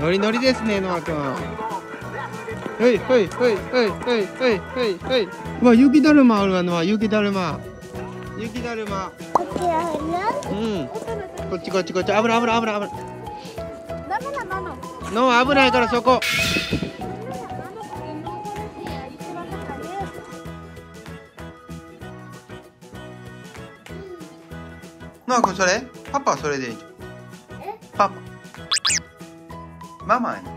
ノリノリですねノアくんはいはいはいはいはいはいはいはい。うわ雪だるまあるわノア。雪だるま。雪だるま。うん。こっちこっちこっち。危ない危ない危ない危ない。ノア危ないからそこ。ノア君それ？パパはそれでいいじゃん。パパママやな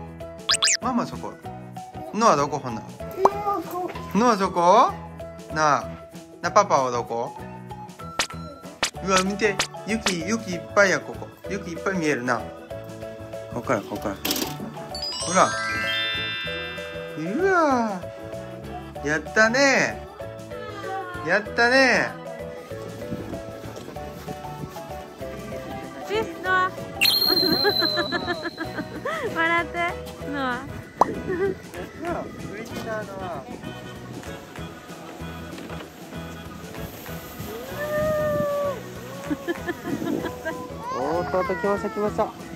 ママそこ。ノアどこほんならノアそこ。なあ。なパパはどこ？うわ見て。雪雪いっぱいやここ。雪いっぱい見えるな。ここからここからほら。うわ。やったね。やったねやって。のはおーっと来ました来ました。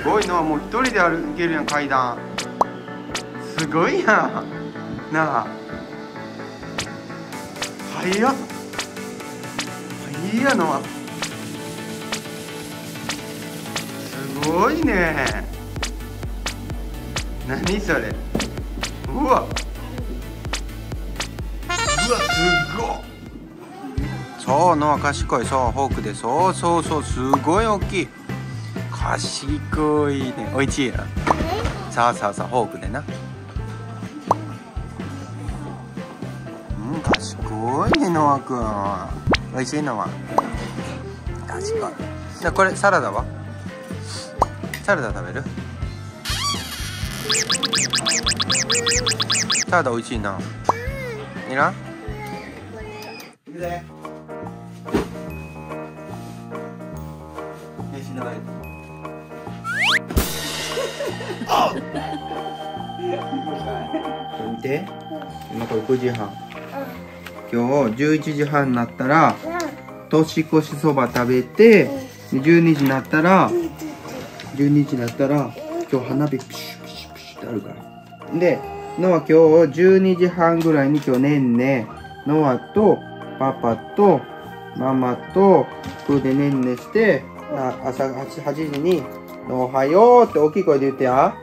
すごいのはもう一人で歩けるやん階段。すごいやん。なあ。早っ。早いやの。はすごいね。何それ。うわ。うわすごっ。そうのは賢い。そうフォークで。そうそうそうすごい大きい。賢いね。おいしいや。さあさあさあフォークでな。うん賢いねノアくんおいしいのは賢いじゃあこれサラダは？サラダ食べる？サラダおいしいな。いらん？いくで飯の間見て。今これ9時半。今日11時半になったら年越しそば食べて12時になったら12時になったら今日花火ピシュピシュピシュってあるから。でノア今日12時半ぐらいに今日ねんね。ノアとパパとママとこれでねんねして朝 8, 8時に「おはよう」って大きい声で言ってやわ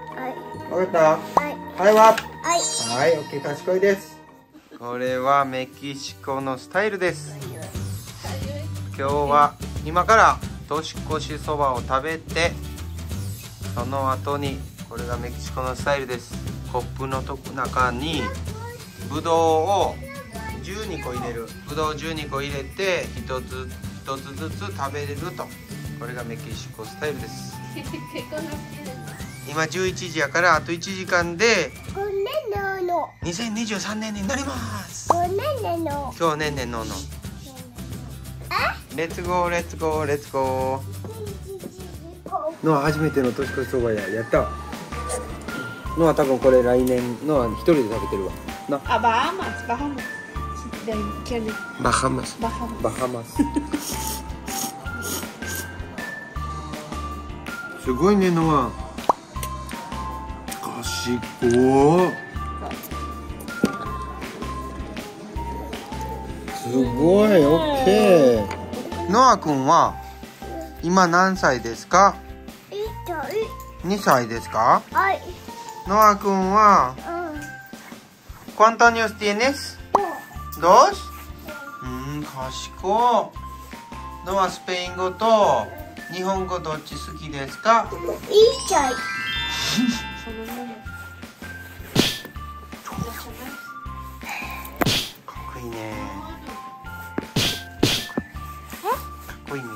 かった？はいははい、オッケー、賢いです。これはメキシコのスタイルです。今日は今から年越しそばを食べて、その後にこれがメキシコのスタイルです。コップのと中にぶどうを12個入れる。ぶどう12個入れて1つ1つずつ食べれると。これがメキシコスタイルです。今11時やからあと1時間で2023年になります。今日ねんねんのの。レッツゴーレッツゴーレッツゴー。のは初めての年越しそばややった。のは多分これ来年のは一人で食べてるわ。な。Ah, Bahamas, Bahamas. Dari Kelly, バハマス。Bahamas. バハマスすごいねのは賢い。すごいオッケー。ノア君は今何歳ですか？2歳ですか？ノア君は？¿Cuántos años tienes? ¿Dos? うん賢い。ノアスペイン語と日本語どっち好きですか？かっこいいね。かっこいいね。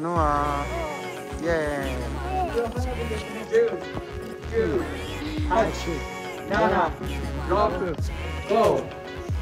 ノアイエーイ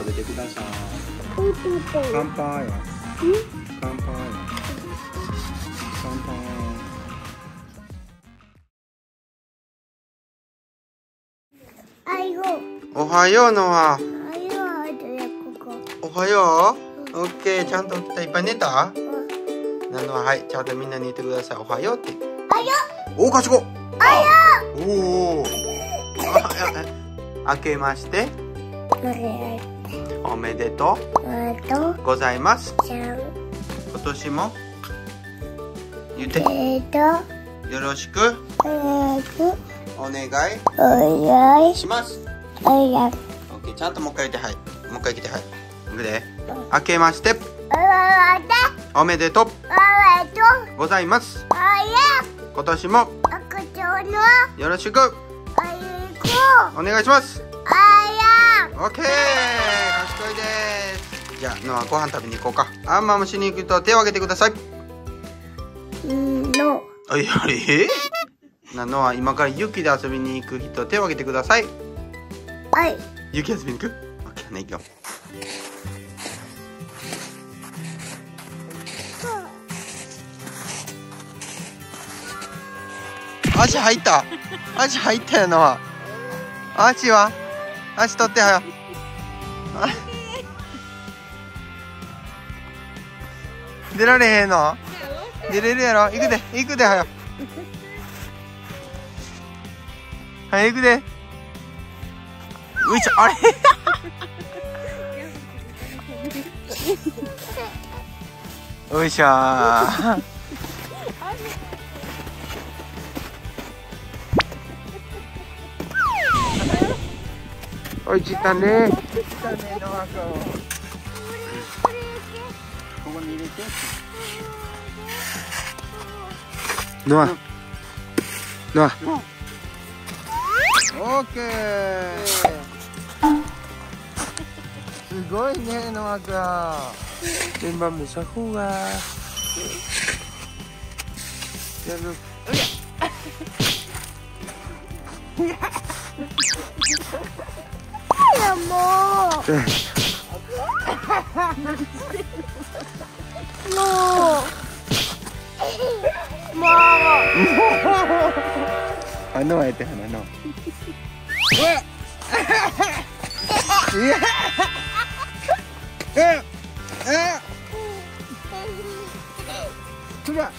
食べてください。乾杯。よ乾杯。乾杯。おはようのは。おはよう。オッケーちゃんといっぱい寝た？うん。なのははいちゃんとみんなに言ってください。おはようって。あいよ。おお賢いおおあけまして。えおめでとう。ございます。今年も？言って。よろしく。お願い。おやい、します。オッケー。ちゃんともう一回言ってはい。もう一回来てはい。いくであけまして。おめでとう。ございます。今年も。よろしく。お願いしますオッケー賢いです。じゃあノアご飯食べに行こうか。あんまもしに行くと手を挙げてください。んの、あいやえなノア今から雪で遊びに行く人手を挙げてください。はい、雪遊びに行く？オッケーね行くよ。足入った。足入ったよノア。足は？足取ってはよ。出られへんの？出れるやろ？行くで行くではよ。はい行くで。ういしょあれ？よいしょおいちったねちったねノア君ここに入れてノアノアオッケーすごいねノア君連番目さほうがやるやもう、もう、もう、あ